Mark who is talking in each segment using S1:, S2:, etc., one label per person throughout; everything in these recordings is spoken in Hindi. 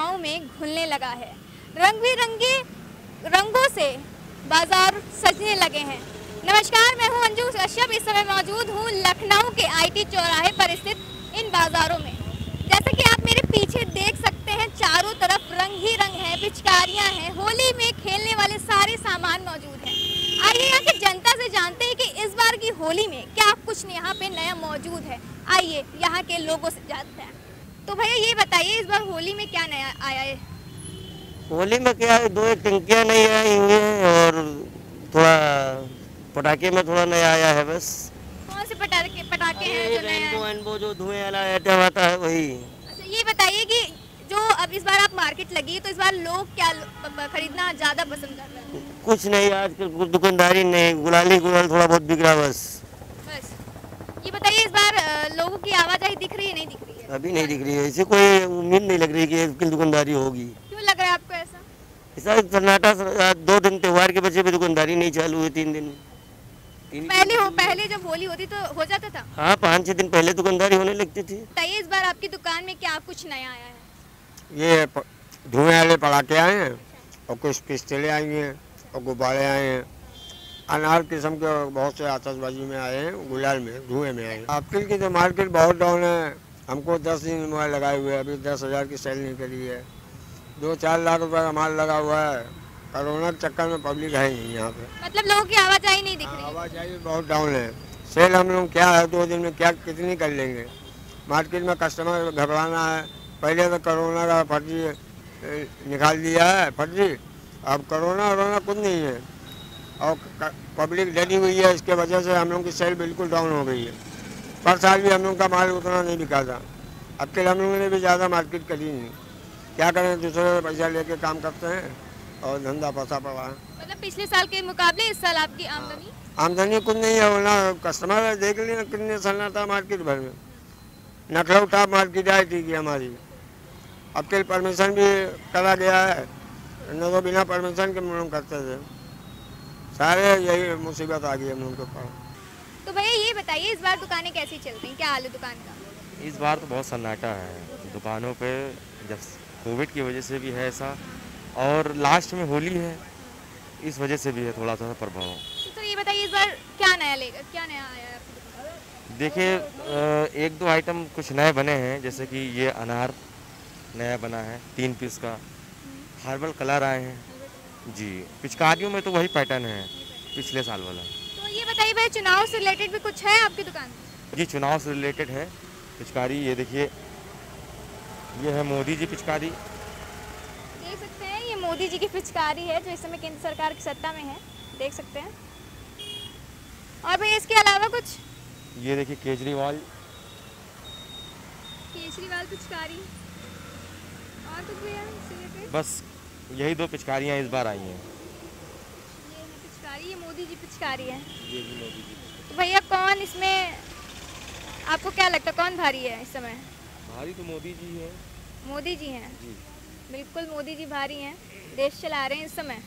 S1: गाँव में घुलने लगा है। रंग बिरंगे रंगों से बाज़ार सजने लगे हैं। नमस्कार, मैं हूँ अंजू कश्यप। इस समय मौजूद हूँ लखनऊ के आईटी चौराहे पर स्थित इन बाजारों में। जैसा कि आप मेरे पीछे देख सकते हैं, चारों तरफ़ रंग ही रंग है, पिचकारियाँ हैं, होली में खेलने वाले सारे सामान मौजूद हैं। आइए यहाँ की जनता से जानते हैं कि इस बार की होली में क्या कुछ यहाँ पे नया मौजूद है। आइए यहाँ के लोगों से जानते हैं। तो भैया ये बताइए इस बार होली में क्या नया आया है?
S2: होली में क्या है? दो एक टंकियाँ नहीं आई हुई हैं और थोड़ा पटाखे में थोड़ा नया आया है बस।
S1: कौन से पटाखे पटाखे हैं जो
S2: रेनबो जो धुएँ वाला आइटम आता है वही।
S1: अच्छा ये बताइए कि जो अब इस बार आप मार्केट लगी तो इस बार लोग क्या खरीदना ज़्यादा पसंद कर रहे हैं?
S2: कुछ नहीं आजकल कुछ दुकानदारी नहीं गुलाली गुलाल थोड़ा बहुत बिक रहा बस।
S1: बस। ये बताइए इस बार लोगों की आवाजाही दिख रही है नहीं दिख रही?
S2: अभी नहीं दिख रही है। ऐसे कोई उम्मीद नहीं लग रही कि इसकी दुकानदारी होगी।
S1: क्यों लग रहा है आपको ऐसा?
S2: ऐसा सन्नाटा दो दिन त्योहार के बचे भी दुकानदारी नहीं चालू हुई तीन दिन
S1: पहले हो पहले जब होली होती तो हो जाता था?
S2: हाँ पाँच छः दिन पहले दुकानदारी होने लगती थी।
S1: बताइए इस बार आपकी दुकान में क्या कुछ नया आया है?
S3: ये धुएँ वाले पटाखे आए हैं और कुछ पिस्तलें आई हैं और गुब्बारे आए हैं। अनार किस्म के बहुत से आतशबाजी में आए हैं गुलाल में धुएँ में आए हैं। आपकिल की तो मार्केट बहुत डाउन है। हमको दस दिन मोबाइल लगाए हुए हैं अभी दस हज़ार की सेल नहीं करी है। दो चार लाख रुपए का माल लगा हुआ है। कोरोना के चक्कर में पब्लिक है नहीं यहाँ पे।
S1: मतलब लोगों की आवाजाही नहीं दिख रही है।
S3: आवाजाही बहुत डाउन है। सेल हम लोग क्या है दो दिन में क्या कितनी कर लेंगे? मार्केट में कस्टमर घबराना है। पहले तो कोरोना का फर्जी निकाल दिया है फर्जी। अब कोरोना वरोना कुछ नहीं है। और पब्लिक डरी हुई है इसके वजह से हम लोग की सेल बिल्कुल डाउन हो गई है। पर साल भी हम लोग का माल उतना नहीं बिका था अब के हम लोगों ने भी ज़्यादा मार्केट करी नहीं। क्या करें दूसरे से पैसा लेके काम करते हैं और धंधा फंसा पड़ा है
S1: मतलब पिछले साल के मुकाबले इस साल आपकी आमदनी?
S3: आमदनी कुछ नहीं है ना कस्टमर है देख लेना कितने सन्नाटा मार्केट भर में। नखलऊ टॉप मार्केट आई थी हमारी। अब के परमिशन भी करा गया है। न तो बिना परमिशन के हम लोग करते थे। सारे यही मुसीबत आ गई हम लोग के ऊपर।
S1: तो भैया ये बताइए इस बार दुकानें कैसी चल रही हैं? क्या हाल है दुकान का?
S4: इस बार तो बहुत सन्नाटा है। दुकानों पे जब कोविड की वजह से भी है ऐसा और लास्ट में होली है इस वजह से भी है थोड़ा सा प्रभाव।
S1: तो ये बताइए इस बार क्या नया लेगा क्या नया आया है
S4: देखिए एक दो आइटम कुछ नए बने हैं जैसे कि ये अनार नया बना है तीन पीस का। हर्बल कलर आए हैं। जी पिचकारियों में तो वही पैटर्न है पिछले साल वाला।
S1: ये बताइए भाई चुनाव से रिलेटेड भी कुछ है आपकी दुकान? में
S4: जी चुनाव से रिलेटेड है। पिचकारी ये देखिए ये है मोदी जी पिचकारी।
S1: देख सकते हैं ये मोदी जी की पिचकारी है जो इस समय केंद्र सरकार की सत्ता में है। देख सकते हैं। और भाई इसके अलावा कुछ?
S4: ये देखिए केजरीवाल।
S1: केजरीवाल पिचकारी। और कुछ भैया
S4: बस यही दो पिचकारियाँ इस बार आई है।
S1: पिचकारी ये मोदी जी पिचकारी है। तो भैया कौन इसमें आपको क्या लगता है कौन भारी है इस समय?
S4: भारी तो मोदी जी है।
S1: मोदी जी हैं?
S4: जी।
S1: बिल्कुल मोदी जी भारी हैं। देश चला रहे हैं इस समय।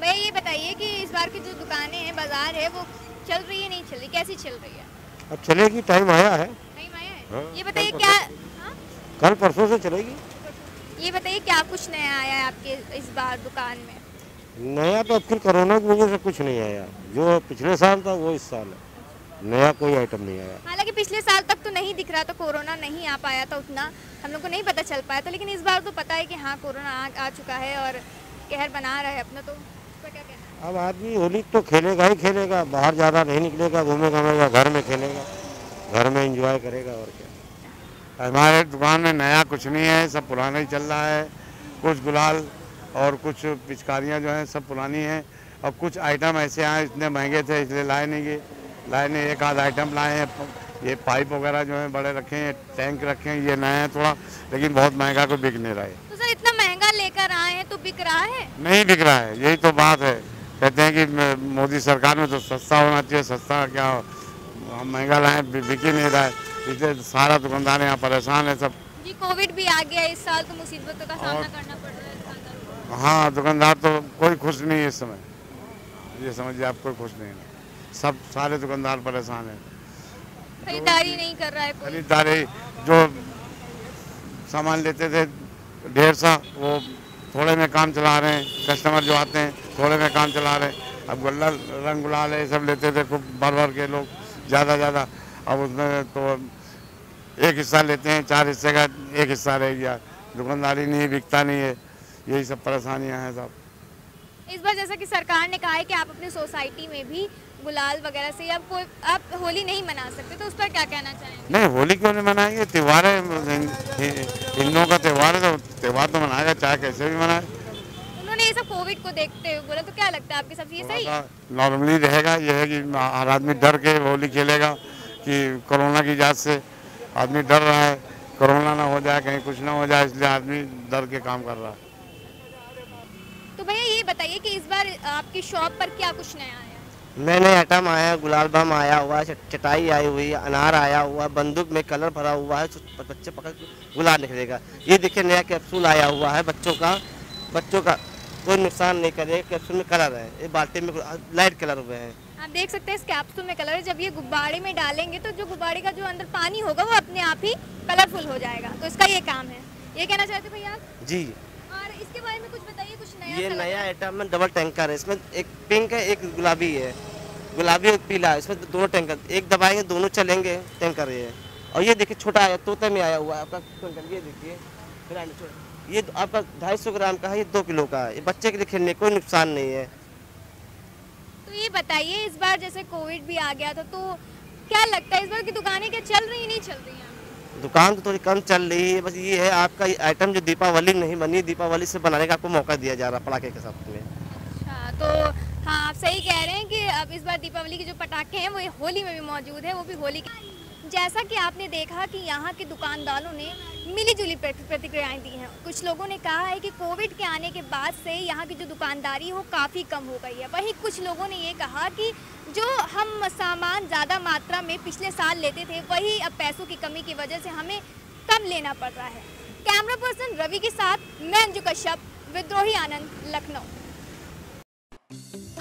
S1: भैया ये बताइए कि इस बार की जो दुकानें हैं बाज़ार है वो चल रही है नहीं चल रही? कैसी चल रही है?
S3: अब चलेगी टाइम आया है।
S1: नहीं माया है?
S3: हाँ,
S1: ये बताइए क्या हाँ?
S3: कल परसों से चलेगी।
S1: ये बताइए क्या कुछ नया आया है आपके इस बार दुकान में?
S3: नया तो फिर कोरोना की वजह से कुछ नहीं आया। जो पिछले साल था वो इस साल है। नया कोई आइटम नहीं आया।
S1: हालाँकि पिछले साल तक तो नहीं दिख रहा था कोरोना नहीं आ पाया था उतना। हम लोग को नहीं पता चल पाया था लेकिन इस बार तो पता है कि हाँ कोरोना आ, आ चुका है और कहर बना रहा है अपना तो क्या कहना
S3: अब आदमी होली तो खेलेगा ही खेलेगा बाहर ज़्यादा नहीं निकलेगा घूमेगा घूमेगा घर में खेलेगा घर में इंजॉय करेगा और क्या।
S5: हमारे दुकान में नया कुछ नहीं है सब पुराना ही चल रहा है। कुछ गुलाल और कुछ पिचकारियाँ जो हैं सब पुरानी हैं। और कुछ आइटम ऐसे आए इतने महँगे थे इसलिए लाए नहीं गए। लाए नहीं एक आध आइटम लाए हैं। ये पाइप वगैरह जो है बड़े रखे हैं टैंक रखे हैं ये नया है थोड़ा लेकिन बहुत महँगा कोई बिक नहीं रहा है।
S1: तो सर इतना महँगा लेकर आए हैं तो बिक रहा है?
S5: नहीं बिक रहा है यही तो बात है। कहते हैं कि मोदी सरकार में तो सस्ता होना चाहिए सस्ता क्या हम महँगा लाए बिक ही नहीं रहा है। इसलिए सारा दुकानदार यहाँ परेशान है सब।
S1: जी कोविड भी आ गया इस साल तो मुसीबतों का सामना करना है दुकानदारों
S5: तो कोई खुश नहीं है इस समय। ये समझिए आप कोई खुश नहीं है। सब सारे दुकानदार परेशान हैं।
S1: खरीदारी नहीं कर रहा है
S5: खरीदारी जो सामान लेते थे ढेर सा वो थोड़े में काम चला रहे हैं। कस्टमर जो आते हैं थोड़े में काम चला रहे हैं। अब गुल्ला रंग गुलाल ये सब लेते थे खूब भर भर के लोग ज़्यादा ज़्यादा। अब उसमें तो एक हिस्सा लेते हैं चार हिस्से का एक हिस्सा रह गया। दुकानदारी नहीं बिकता नहीं है। यही सब परेशानियाँ हैं सब
S1: इस बार जैसा कि सरकार ने कहा है कि आप अपनी सोसाइटी में भी गुलाल वगैरह से या कोई आप होली नहीं मना सकते तो उस पर क्या कहना चाहेंगे?
S5: नहीं होली क्यों नहीं मनाएँगे? त्यौहार है हिंदुओं का त्यौहार है तो त्यौहार तो मनाएगा चाहे कैसे भी मनाए।
S1: उन्होंने ये सब कोविड को देखते हुए बोला तो क्या लगता है आपके सब ये सही?
S5: नॉर्मली रहेगा यह है कि हर आदमी डर के होली खेलेगा कि कोरोना की जात से आदमी डर रहा है कोरोना ना हो जाए कहीं कुछ ना हो जाए इसलिए आदमी डर के काम कर रहा है।
S1: ये बताइए कि इस बार आपकी शॉप पर क्या कुछ नया आया? है
S2: नए नए आइटम आए हैं गुलाल बम आया हुआ है चटाई आई हुई अनार आया हुआ है बंदूक में कलर भरा हुआ है बच्चे पकड़ के गुलाल निकलेगा। ये देखिए नया कैप्सूल आया हुआ है बच्चों का बच्चों का कोई नुकसान नहीं करेगा कैप्सूल में कलर है ये बाल्टी में लाइट कलर हुए हैं।
S1: आप देख सकते हैं इस कैप्सूल में कलर है जब ये गुब्बारे में डालेंगे तो जो गुब्बारे का जो अंदर पानी होगा वो अपने आप ही कलरफुल हो जाएगा। तो इसका ये काम है। ये कहना चाहते हैं भैया
S2: जी।
S1: इसके बारे में कुछ बताइए कुछ नया
S2: ये नया आइटम है डबल टैंकर है। इसमें एक पिंक है एक गुलाबी है। गुलाबी और पीला इसमें दोनों टैंकर एक दबाएँगे दोनों चलेंगे टैंकर ये। और ये देखिए छोटा आया तोते में आया हुआ है। आपका क्विंटल ये देखिए। ये आपका ढाई सौ ग्राम का है ये दो किलो का है। ये बच्चे के लिए खेलने कोई नुकसान नहीं है।
S1: तो ये बताइए इस बार जैसे कोविड भी आ गया था तो क्या लगता है इस बार की दुकानें क्या चल रही नहीं चल रही हैं?
S2: दुकान तो थोड़ी कम चल रही है, बस ये है आपका आइटम जो दीपावली नहीं बनी, दीपावली से बनाने का आपको मौका दिया जा रहा है पटाखे के साथ में।
S1: अच्छा तो हाँ आप सही कह रहे हैं कि अब इस बार दीपावली के जो पटाखे हैं, वो होली में भी मौजूद है, वो भी होली के जैसा कि आपने देखा कि यहाँ के दुकानदारों ने मिली जुली प्रति- प्रतिक्रियाएँ दी हैं। कुछ लोगों ने कहा है कि कोविड के आने के बाद से यहाँ की जो दुकानदारी है काफ़ी कम हो गई है। वहीं कुछ लोगों ने ये कहा कि जो हम सामान ज़्यादा मात्रा में पिछले साल लेते थे, वही अब पैसों की कमी की वजह से हमें कम लेना पड़ रहा है। कैमरा पर्सन रवि के साथ मैं अंजू कश्यप, विद्रोही आनंद, लखनऊ।